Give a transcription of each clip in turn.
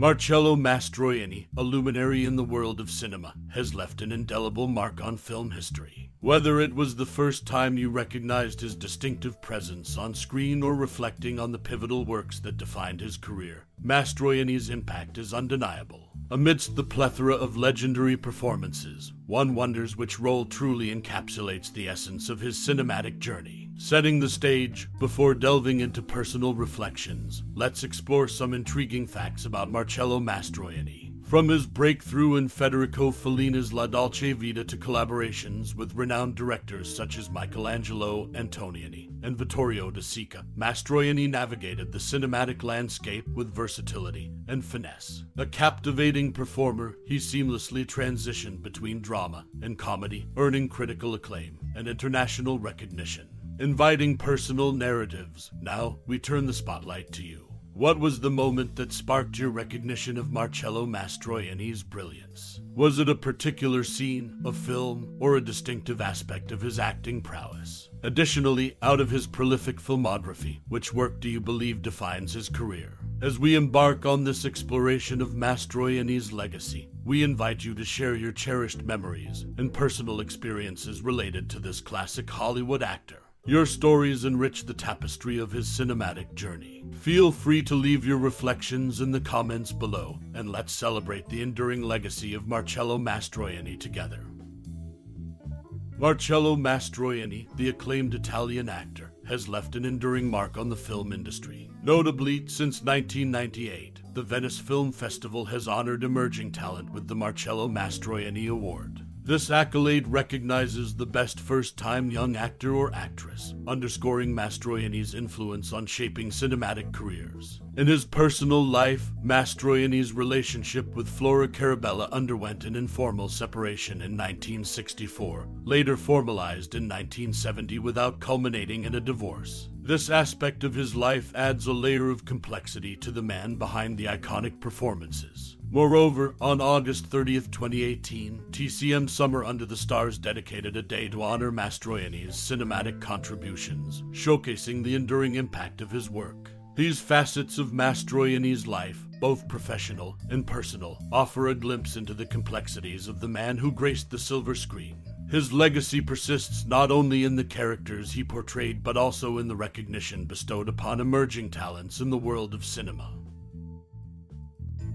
Marcello Mastroianni, a luminary in the world of cinema, has left an indelible mark on film history. Whether it was the first time you recognized his distinctive presence on screen or reflecting on the pivotal works that defined his career, Mastroianni's impact is undeniable. Amidst the plethora of legendary performances, one wonders which role truly encapsulates the essence of his cinematic journey. Setting the stage, before delving into personal reflections, let's explore some intriguing facts about Marcello Mastroianni. From his breakthrough in Federico Fellini's La Dolce Vita to collaborations with renowned directors such as Michelangelo Antonioni and Vittorio De Sica, Mastroianni navigated the cinematic landscape with versatility and finesse. A captivating performer, he seamlessly transitioned between drama and comedy, earning critical acclaim and international recognition. Inviting personal narratives, now we turn the spotlight to you. What was the moment that sparked your recognition of Marcello Mastroianni's brilliance? Was it a particular scene, a film, or a distinctive aspect of his acting prowess? Additionally, out of his prolific filmography, which work do you believe defines his career? As we embark on this exploration of Mastroianni's legacy, we invite you to share your cherished memories and personal experiences related to this classic Hollywood actor. Your stories enrich the tapestry of his cinematic journey. Feel free to leave your reflections in the comments below, and let's celebrate the enduring legacy of Marcello Mastroianni together. Marcello Mastroianni, the acclaimed Italian actor, has left an enduring mark on the film industry. Notably, since 1998, the Venice Film Festival has honored emerging talent with the Marcello Mastroianni Award. This accolade recognizes the best first time young actor or actress, underscoring Mastroianni's influence on shaping cinematic careers. In his personal life, Mastroianni's relationship with Flora Carabella underwent an informal separation in 1964, later formalized in 1970 without culminating in a divorce. This aspect of his life adds a layer of complexity to the man behind the iconic performances. Moreover, on August 30th, 2018, TCM Summer Under the Stars dedicated a day to honor Mastroianni's cinematic contributions, showcasing the enduring impact of his work. These facets of Mastroianni's life, both professional and personal, offer a glimpse into the complexities of the man who graced the silver screen. His legacy persists not only in the characters he portrayed, but also in the recognition bestowed upon emerging talents in the world of cinema.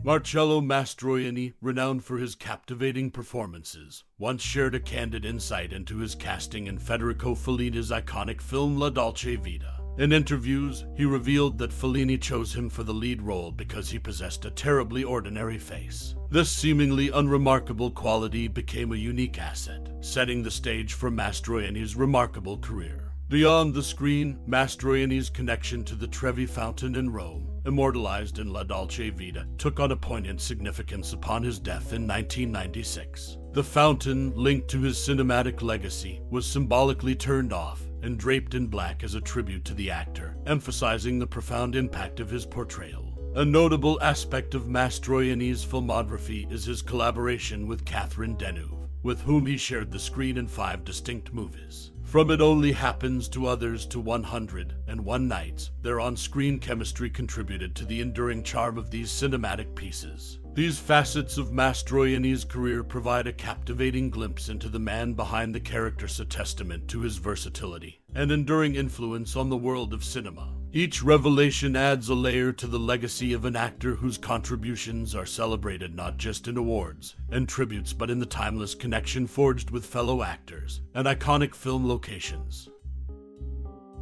Marcello Mastroianni, renowned for his captivating performances, once shared a candid insight into his casting in Federico Fellini's iconic film La Dolce Vita. In interviews, he revealed that Fellini chose him for the lead role because he possessed a terribly ordinary face. This seemingly unremarkable quality became a unique asset, setting the stage for Mastroianni's remarkable career. Beyond the screen, Mastroianni's connection to the Trevi Fountain in Rome immortalized in La Dolce Vita, took on a poignant significance upon his death in 1996. The fountain, linked to his cinematic legacy, was symbolically turned off and draped in black as a tribute to the actor, emphasizing the profound impact of his portrayal. A notable aspect of Mastroianni's filmography is his collaboration with Catherine Deneuve, with whom he shared the screen in five distinct movies. From It Only Happens to Others to 100 and One Nights, their on screen chemistry contributed to the enduring charm of these cinematic pieces. These facets of Mastroianni's career provide a captivating glimpse into the man behind the characters, a testament to his versatility and enduring influence on the world of cinema. Each revelation adds a layer to the legacy of an actor whose contributions are celebrated not just in awards and tributes, but in the timeless connection forged with fellow actors and iconic film locations.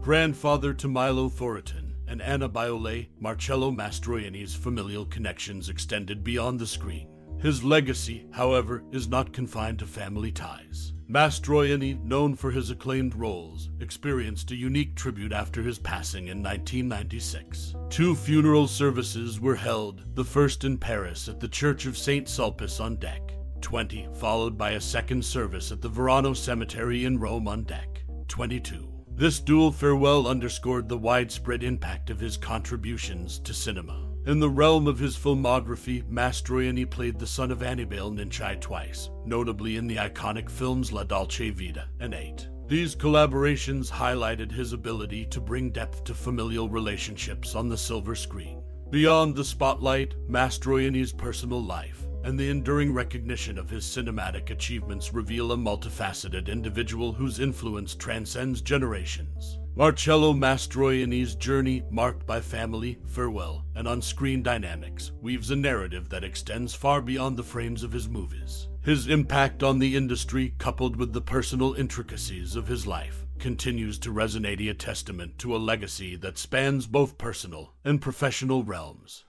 Grandfather to Milo Thornton and Anna Biolay, Marcello Mastroianni's familial connections extended beyond the screen. His legacy, however, is not confined to family ties. Mastroianni, known for his acclaimed roles, experienced a unique tribute after his passing in 1996. Two funeral services were held, the first in Paris at the Church of St. Sulpice on deck 20, followed by a second service at the Verano Cemetery in Rome on deck 22. This dual farewell underscored the widespread impact of his contributions to cinema. In the realm of his filmography, Mastroianni played the son of Annibale Ninchi twice, notably in the iconic films La Dolce Vita and Eight. These collaborations highlighted his ability to bring depth to familial relationships on the silver screen. Beyond the spotlight, Mastroianni's personal life and the enduring recognition of his cinematic achievements reveal a multifaceted individual whose influence transcends generations. Marcello Mastroianni's journey, marked by family, farewell, and on-screen dynamics, weaves a narrative that extends far beyond the frames of his movies. His impact on the industry, coupled with the personal intricacies of his life, continues to resonate a testament to a legacy that spans both personal and professional realms.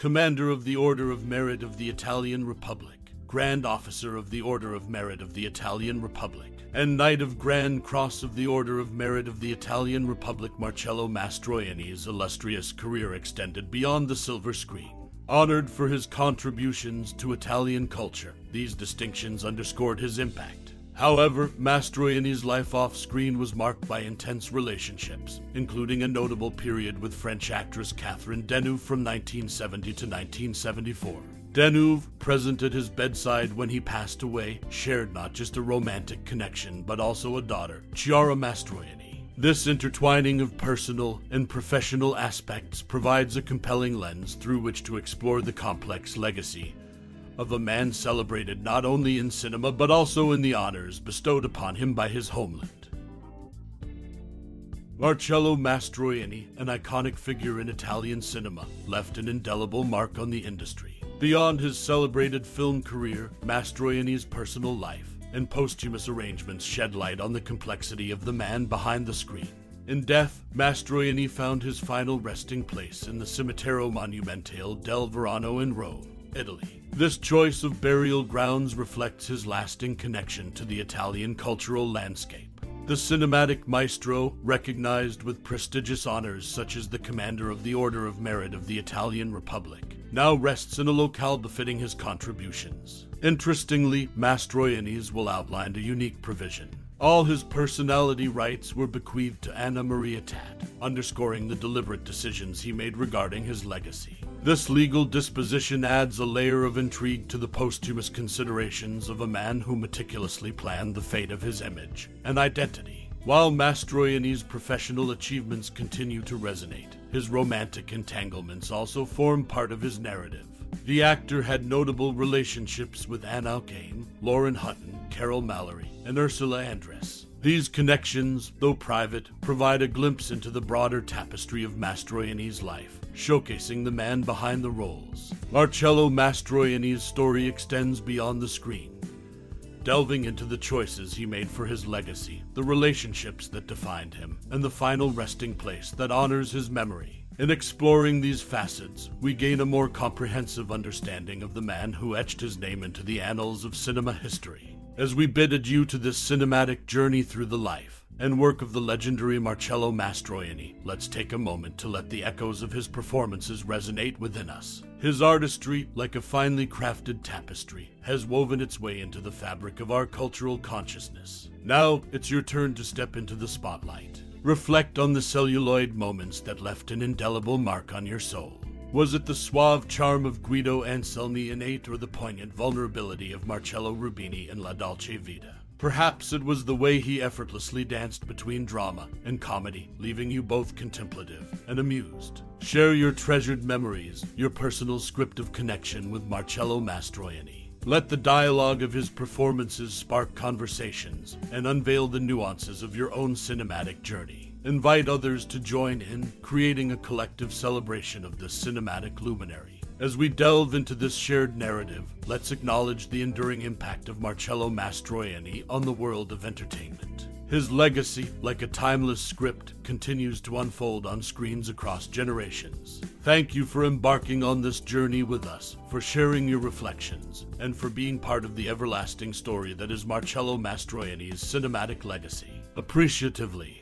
Commander of the Order of Merit of the Italian Republic, Grand Officer of the Order of Merit of the Italian Republic, and Knight of Grand Cross of the Order of Merit of the Italian Republic Marcello Mastroianni's illustrious career extended beyond the silver screen. Honored for his contributions to Italian culture, these distinctions underscored his impact. However, Mastroianni's life off screen was marked by intense relationships, including a notable period with French actress Catherine Deneuve from 1970 to 1974. Deneuve, present at his bedside when he passed away, shared not just a romantic connection, but also a daughter, Chiara Mastroianni. This intertwining of personal and professional aspects provides a compelling lens through which to explore the complex legacy of a man celebrated not only in cinema but also in the honors bestowed upon him by his homeland. Marcello Mastroianni, an iconic figure in Italian cinema, left an indelible mark on the industry. Beyond his celebrated film career, Mastroianni's personal life and posthumous arrangements shed light on the complexity of the man behind the screen. In death, Mastroianni found his final resting place in the Cimitero Monumentale del Verano in Rome, Italy. This choice of burial grounds reflects his lasting connection to the Italian cultural landscape. The cinematic maestro, recognized with prestigious honors such as the Commander of the Order of Merit of the Italian Republic, now rests in a locale befitting his contributions. Interestingly, Mastroianni's will outline a unique provision. All his personality rights were bequeathed to Anna Maria Tatò, underscoring the deliberate decisions he made regarding his legacy. This legal disposition adds a layer of intrigue to the posthumous considerations of a man who meticulously planned the fate of his image and identity. While Mastroianni's professional achievements continue to resonate, his romantic entanglements also form part of his narrative. The actor had notable relationships with Anne Alcaine, Lauren Hutton, Carol Mallory, and Ursula Andress. These connections, though private, provide a glimpse into the broader tapestry of Mastroianni's life, showcasing the man behind the roles. Marcello Mastroianni's story extends beyond the screen, delving into the choices he made for his legacy, the relationships that defined him, and the final resting place that honors his memory. In exploring these facets, we gain a more comprehensive understanding of the man who etched his name into the annals of cinema history. As we bid adieu to this cinematic journey through the life and work of the legendary Marcello Mastroianni, let's take a moment to let the echoes of his performances resonate within us. His artistry, like a finely crafted tapestry, has woven its way into the fabric of our cultural consciousness. Now, it's your turn to step into the spotlight. Reflect on the celluloid moments that left an indelible mark on your soul. Was it the suave charm of Guido Anselmi innate or the poignant vulnerability of Marcello Rubini in La Dolce Vita? Perhaps it was the way he effortlessly danced between drama and comedy, leaving you both contemplative and amused. Share your treasured memories, your personal script of connection with Marcello Mastroianni. Let the dialogue of his performances spark conversations and unveil the nuances of your own cinematic journey. Invite others to join in, creating a collective celebration of this cinematic luminary. As we delve into this shared narrative, let's acknowledge the enduring impact of Marcello Mastroianni on the world of entertainment. His legacy, like a timeless script, continues to unfold on screens across generations. Thank you for embarking on this journey with us, for sharing your reflections, and for being part of the everlasting story that is Marcello Mastroianni's cinematic legacy. Appreciatively,